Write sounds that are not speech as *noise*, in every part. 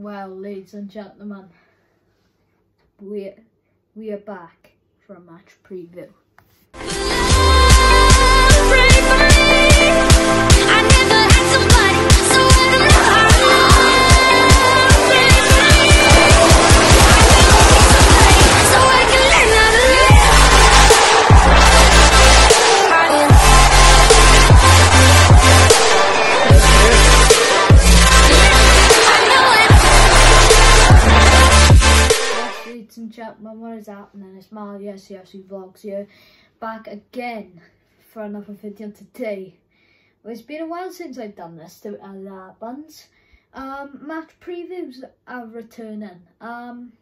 Well, ladies and gentlemen, we we are back for a match preview. Yes, CFC Vlogs here, back again for another video today. Well, it's been a while since I've done this to uh, buns. Um, match previews are returning. Um,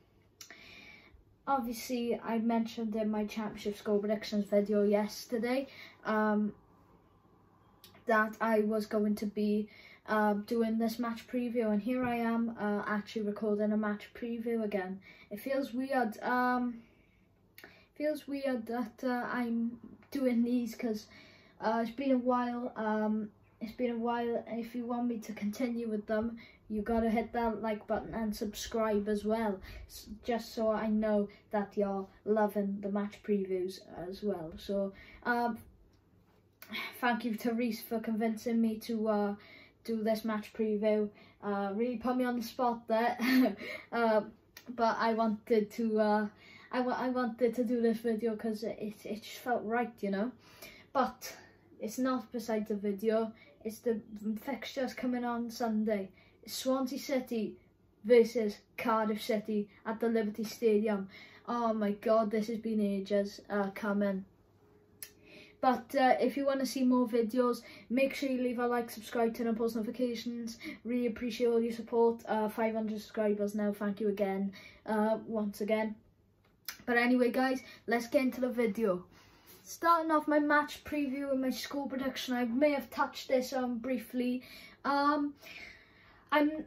obviously, I mentioned in my championship score predictions video yesterday um, that I was going to be uh, doing this match preview and here I am uh, actually recording a match preview again. It feels weird. Um, feels weird that uh, I'm doing these because uh, it's been a while. Um, it's been a while. If you want me to continue with them, you gotta hit that like button and subscribe as well, just so I know that you're loving the match previews as well. So, um, thank you to Reese for convincing me to uh, do this match preview. Uh, really put me on the spot there. *laughs* uh, but I wanted to uh, I, I wanted to do this video because it, it, just felt right, you know. But it's not beside the video. It's the fixtures coming on Sunday. It's Swansea City versus Cardiff City at the Liberty Stadium. Oh my god, this has been ages uh, coming. But uh, if you want to see more videos, make sure you leave a like, subscribe, turn on post notifications. Really appreciate all your support. Uh, 500 subscribers now. Thank you again, uh, once again. But anyway, guys, let's get into the video. Starting off my match preview and my score prediction. I may have touched this on briefly. Um, I'm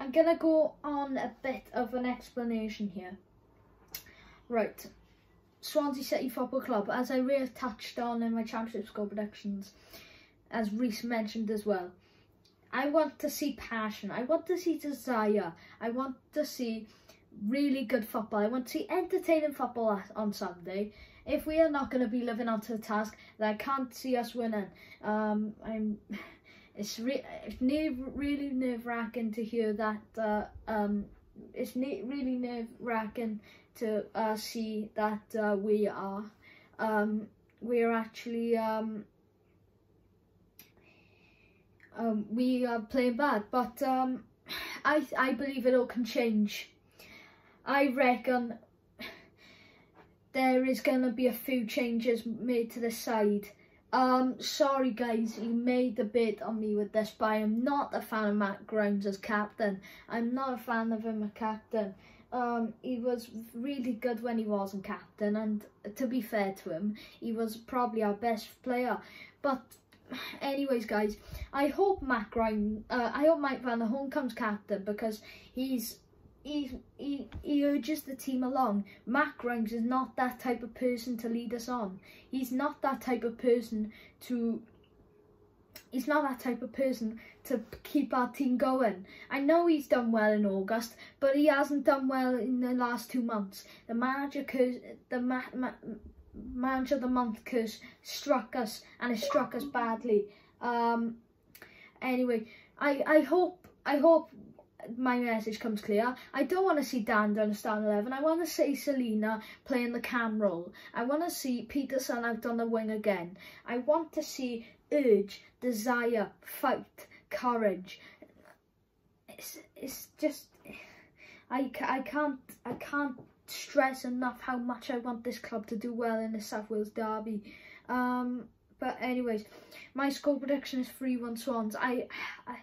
I'm gonna go on a bit of an explanation here. Right. Swansea City Football Club, as I really touched on in my championship score predictions, as Reese mentioned as well. I want to see passion. I want to see desire. I want to see really good football. I want to see entertaining football on Sunday. If we are not going to be living up to the task, then I can't see us winning. Um, I'm. *laughs* It's, re- it's ne- really nerve wracking to hear that. Uh, um, it's ne- really nerve wracking to uh, see that uh, we are um, we are actually um, um, we are playing bad, but um, *sighs* I I believe it all can change. I reckon there is gonna be a few changes made to the side. Um, sorry guys, you may debate on me with this, but I am not a fan of Matt Grimes as captain. I'm not a fan of him as captain. Um, he was really good when he wasn't captain, and to be fair to him, he was probably our best player. But anyways, guys, I hope Matt Grimes, uh, I hope Mike Van der Hoorn comes captain because he's he, he, he urges the team along. Matt Grimes is not that type of person to lead us on. He's not that type of person to. He's not that type of person to keep our team going. I know he's done well in August, but he hasn't done well in the last two months. The manager curse, the ma- ma- manager of the month curse struck us, and it struck us badly. Um. Anyway, I I hope I hope my message comes clear. I don't want to see Dhanda starting 11. I want to see Celina playing the cam role. I want to see Peterson out on the wing again. I want to see urge, desire, fight, courage. It's, it's just... I, I can't I can't stress enough how much I want this club to do well in the South Wales derby. Um, but anyways, my score prediction is 3-1 Swans. I, I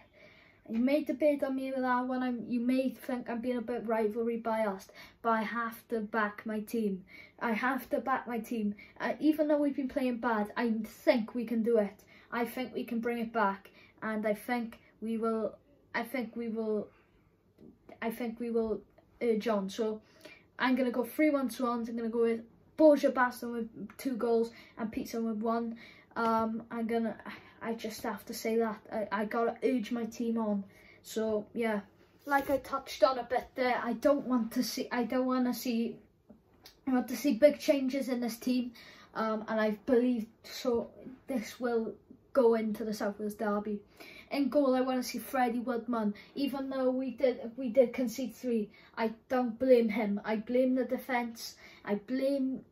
you made may debate on me with that one. I'm, you may think I'm being a bit rivalry biased, but I have to back my team. I have to back my team. Uh, even though we've been playing bad, I think we can do it. I think we can bring it back, and I think we will. I think we will. I think we will urge on. So I'm gonna go three one Swans. I'm gonna go with Borja Baston with two goals and Pizza with one. Um, I'm gonna. I just have to say that I, I gotta urge my team on. So yeah, like I touched on a bit there, I don't want to see, I don't want to see, I want to see big changes in this team. Um, and I believe so this will go into the South Wales derby. In goal, I want to see Freddie Woodman. Even though we did we did concede three, I don't blame him. I blame the defence. I blame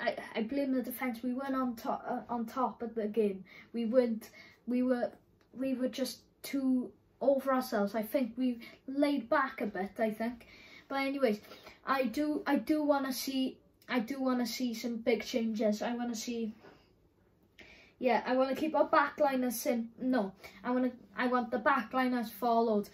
I, I blame the defence. We weren't on top uh, on top of the game. We weren't. We were we were just too over ourselves. I think we laid back a bit. I think, but anyways, I do I do want to see I do want to see some big changes. I want to see yeah, I want to keep our back line as sim. No, I want to. I want the back line as followed.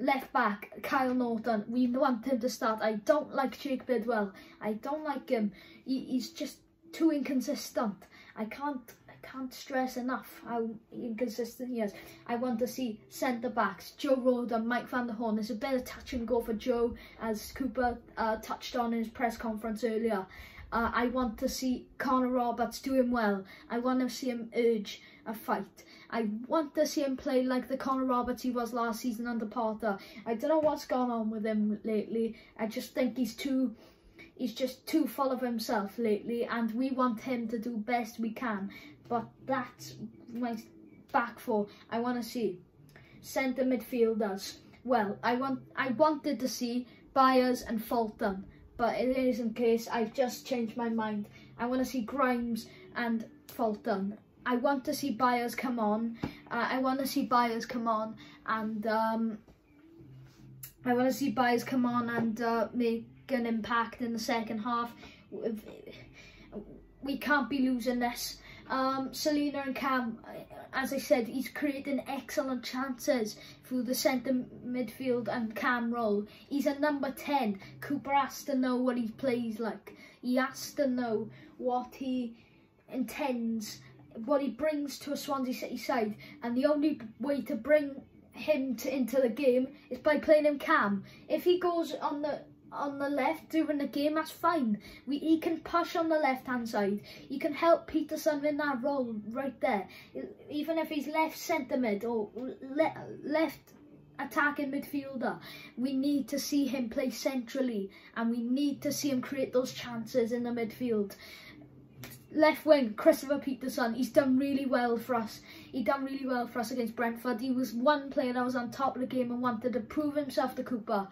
Left back, Kyle Naughton. We want him to start. I don't like Jake Bidwell. I don't like him. He, he's just too inconsistent. I can't. I can't stress enough how inconsistent he is. I want to see centre backs, Joe and Mike van der Hoorn. There's a bit of touch and go for Joe, as Cooper uh, touched on in his press conference earlier. Uh, I want to see Connor Roberts doing well. I want to see him urge a fight. I want to see him play like the Connor Roberts he was last season under Potter. I don't know what's gone on with him lately. I just think he's too, he's just too full of himself lately, and we want him to do best we can. But that's my back four. I want to see centre midfielders. Well, I want, I wanted to see Byers and Fulton but it is in case I've just changed my mind. I want to see Grimes and Fulton. I want to see Byers come on. Uh, I want to see Byers come on and um, I want to see Byers come on and uh, make an impact in the second half. We can't be losing this. Um, Celina and Cam, as I said, he's creating excellent chances through the centre midfield and Cam role. He's a number 10. Cooper has to know what he plays like. He has to know what he intends, what he brings to a Swansea City side. And the only way to bring him to, into the game is by playing him Cam. If he goes on the on the left during the game, that's fine. We He can push on the left-hand side. He can help Peterson in that role right there. Even if he's left centre mid or le left attacking midfielder, we need to see him play centrally and we need to see him create those chances in the midfield. Left wing, Kristoffer Peterson, he's done really well for us. He done really well for us against Brentford. He was one player that was on top of the game and wanted to prove himself to Cooper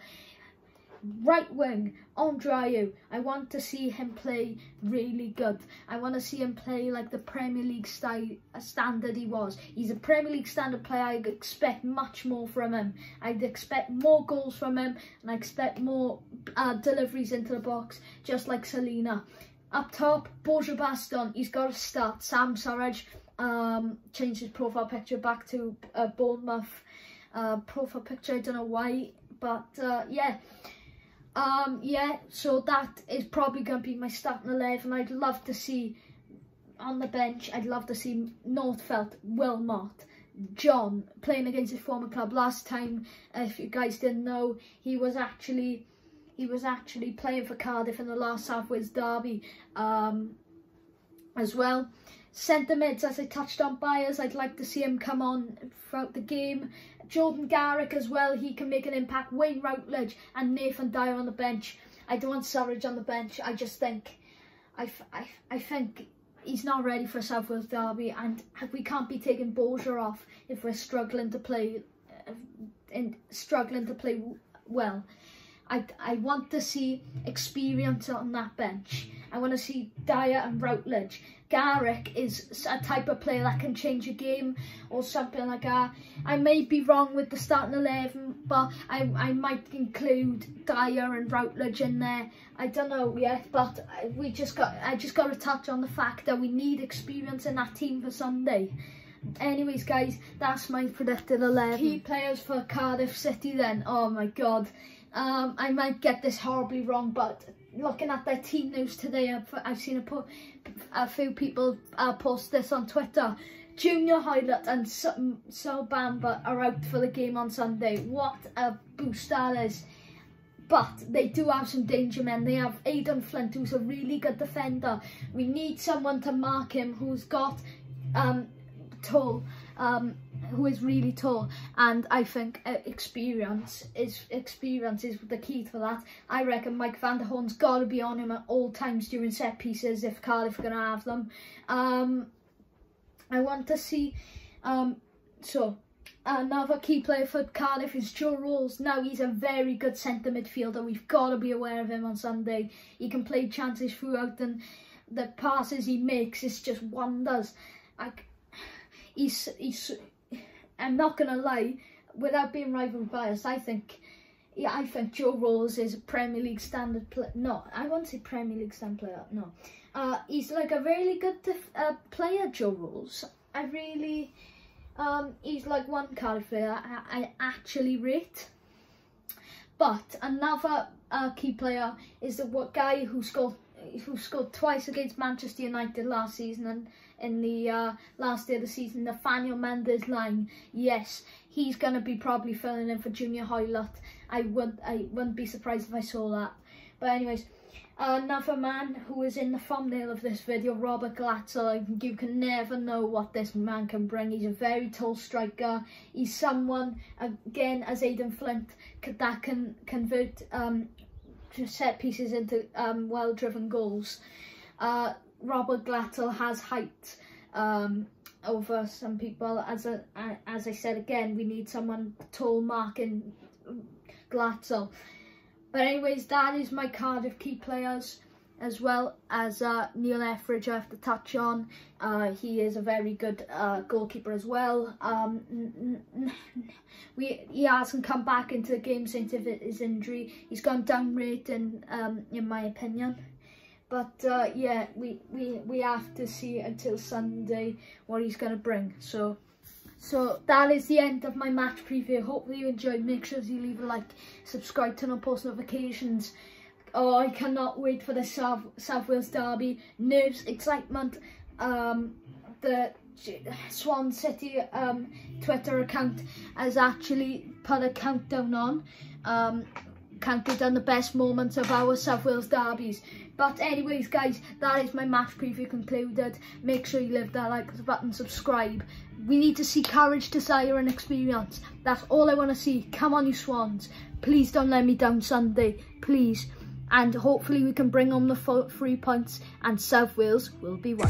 right wing, Andreu. I want to see him play really good. I want to see him play like the Premier League style, standard he was. He's a Premier League standard player. I expect much more from him. I'd expect more goals from him and I expect more uh, deliveries into the box, just like Celina. Up top, Borja Baston. He's got to start. Sam Surridge um, changed his profile picture back to uh, Bournemouth uh, profile picture. I don't know why, but uh, yeah. Um, yeah, so that is probably going to be my starting 11. I'd love to see on the bench, I'd love to see Nordfeldt, Wilmot, John playing against his former club. Last time, if you guys didn't know, he was actually he was actually playing for Cardiff in the last South Wales derby um, as well. Centre mids, as I touched on Byers, I'd like to see him come on throughout the game. Jordon Garrick as well, he can make an impact. Wayne Routledge and Nathan Dyer on the bench. I don't want Surridge on the bench. I just think, I, I, I think he's not ready for South Wales derby and we can't be taking Borja off if we're struggling to play, uh, in, struggling to play well. I, I want to see experience on that bench. I want to see Dyer and Routledge. Garrick is a type of player that can change a game or something like that. I may be wrong with the starting 11, but I, I might include Dyer and Routledge in there. I don't know yet, but we just got I just got to touch on the fact that we need experience in that team for Sunday. Anyways, guys, that's my predicted 11. Key players for Cardiff City then. Oh my god. Um, I might get this horribly wrong, but looking at their team news today, I've, I've seen a, a few people uh, post this on Twitter. Junior Hoilett and Sol Bamba are out for the game on Sunday. What a boost that is. But they do have some danger men. They have Aden Flint, who's a really good defender. We need someone to mark him who's got um, tall. Um, who is really tall and I think uh, experience is experience is the key to that. I reckon Mike van der Hoorn's got to be on him at all times during set pieces if Cardiff are going to have them. Um, I want to see, um, so another key player for Cardiff is Joe Ralls. Now he's a very good centre midfielder. We've got to be aware of him on Sunday. He can play chances throughout and the passes he makes is just wonders. Like *sighs* he's he's I'm not gonna lie, without being rival biased, I think yeah, I think Joe Ralls is a Premier League standard player. No, I won't say Premier League standard player. No, uh, he's like a really good uh, player. Joe Ralls. I really, um, he's like one card player I, I actually rate. But another uh, key player is the what guy who scored who scored twice against Manchester United last season and in the uh, last day of the season, Nathaniel Mendez-Laing. Yes, he's going to be probably filling in for Junior Hoilett. I, would, I wouldn't be surprised if I saw that. But anyways, another man who is in the thumbnail of this video, Robert Glatzel. You can never know what this man can bring. He's a very tall striker. He's someone, again, as Aden Flint, that can convert um, set pieces into um, well-driven goals. Uh, Robert Glatzel has height um, over some people. As a, as I said again, we need someone tall marking Glatzel. But anyways, that is my Cardiff key players as well as uh, Neil Etheridge I have to touch on. Uh, he is a very good uh, goalkeeper as well. Um, *laughs* we He hasn't come back into the game since his injury. He's gone down rating um, in my opinion. But uh, yeah, we, we, we have to see until Sunday what he's going to bring. So so that is the end of my match preview. Hopefully you enjoyed. Make sure you leave a like, subscribe, turn on post notifications. Oh, I cannot wait for the South, South Wales derby. Nerves, excitement. Um, the Swan City um, Twitter account has actually put a countdown on. Um, counted down the best moments of our South Wales derbies. But anyways, guys, that is my match preview concluded. Make sure you leave that like button, subscribe. We need to see courage, desire and experience. That's all I want to see. Come on, you Swans. Please don't let me down Sunday. Please. And hopefully we can bring on the three points and South Wales will be one.